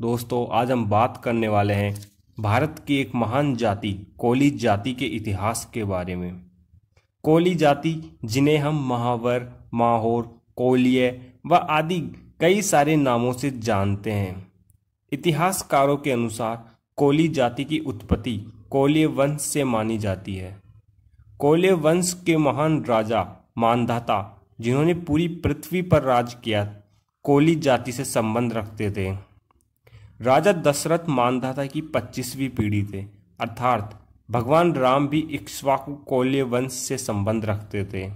दोस्तों, आज हम बात करने वाले हैं भारत की एक महान जाति, कोली जाति के इतिहास के बारे में। कोली जाति, जिन्हें हम महावर, माहौर, कोलिय व आदि कई सारे नामों से जानते हैं। इतिहासकारों के अनुसार, कोली जाति की उत्पत्ति कोलिय वंश से मानी जाती है। कोलिय वंश के महान राजा मानधाता जिन्होंने पूरी पृथ्वी पर राज किया, कोली जाति से संबंध रखते थे। राजा दशरथ मानधाता की पच्चीसवीं पीढ़ी थे। अर्थात, भगवान राम भी इक्ष्वाकु कोल्य वंश से संबंध रखते थे।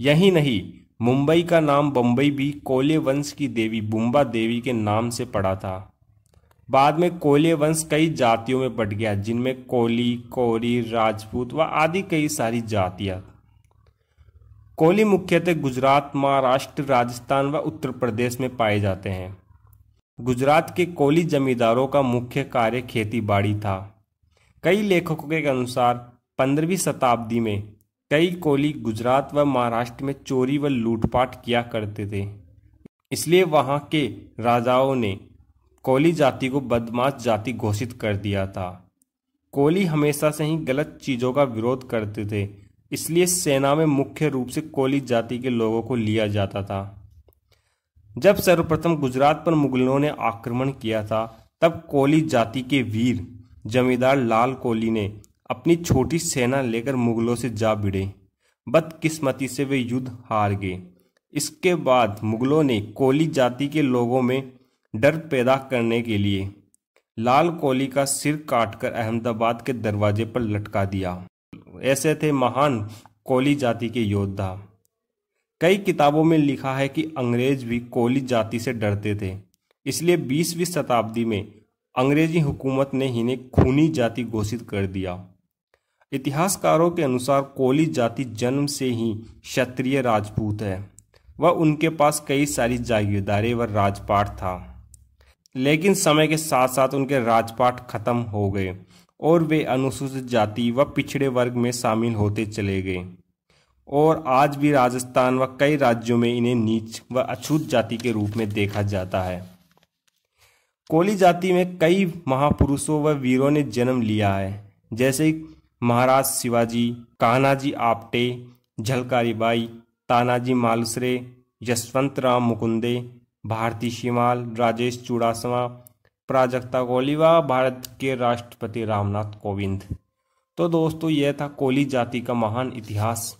यही नहीं, मुंबई का नाम बम्बई भी कोल्य वंश की देवी बुम्बा देवी के नाम से पड़ा था। बाद में कोल्य वंश कई जातियों में बट गया, जिनमें कोली, कोरी, राजपूत व आदि कई सारी जातियाँ। कोली मुख्यतः गुजरात, महाराष्ट्र, राजस्थान व उत्तर प्रदेश में पाए जाते हैं। गुजरात के कोली जमींदारों का मुख्य कार्य खेती बाड़ी था। कई लेखकों के अनुसार पंद्रहवीं शताब्दी में कई कोली गुजरात व महाराष्ट्र में चोरी व लूटपाट किया करते थे। इसलिए वहाँ के राजाओं ने कोली जाति को बदमाश जाति घोषित कर दिया था। कोली हमेशा से ही गलत चीज़ों का विरोध करते थे, इसलिए सेना में मुख्य रूप से कोली जाति के लोगों को लिया जाता था। जब सर्वप्रथम गुजरात पर मुगलों ने आक्रमण किया था, तब कोली जाति के वीर जमींदार लाल कोली ने अपनी छोटी सेना लेकर मुगलों से जा भिड़े। बदकिस्मती से वे युद्ध हार गए। इसके बाद मुगलों ने कोली जाति के लोगों में डर पैदा करने के लिए लाल कोली का सिर काटकर अहमदाबाद के दरवाजे पर लटका दिया। ऐसे थे महान कोली जाति के योद्धा। कई किताबों में लिखा है कि अंग्रेज़ भी कोली जाति से डरते थे। इसलिए 20वीं शताब्दी में अंग्रेज़ी हुकूमत ने इन्हें खूनी जाति घोषित कर दिया। इतिहासकारों के अनुसार कोली जाति जन्म से ही क्षत्रिय राजपूत है। वह उनके पास कई सारी जागीरदारी व राजपाट था। लेकिन समय के साथ साथ उनके राजपाट खत्म हो गए और वे अनुसूचित जाति व पिछड़े वर्ग में शामिल होते चले गए। और आज भी राजस्थान व कई राज्यों में इन्हें नीच व अछूत जाति के रूप में देखा जाता है। कोली जाति में कई महापुरुषों व वीरों ने जन्म लिया है। जैसे महाराज शिवाजी, कान्हाजी आपटे, झलकारी बाई, तानाजी मालसरे, यशवंत राम मुकुंदे, भारती शिमाल, राजेश चूड़ासमा, प्राजक्ता कोहली व भारत के राष्ट्रपति रामनाथ कोविंद। तो दोस्तों, यह था कोली जाति का महान इतिहास।